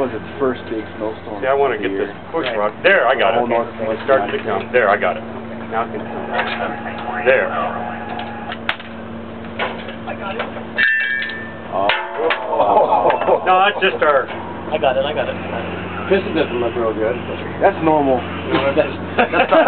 was its first big snowstorm. See, I want to get this push push rod. There, I got it. Okay. It's starting to come. There, I got it. Now it can come. There. I got it. Oh. No, that's just our... I got it, I got it. This doesn't look real good. That's normal. That's-